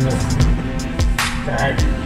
you. that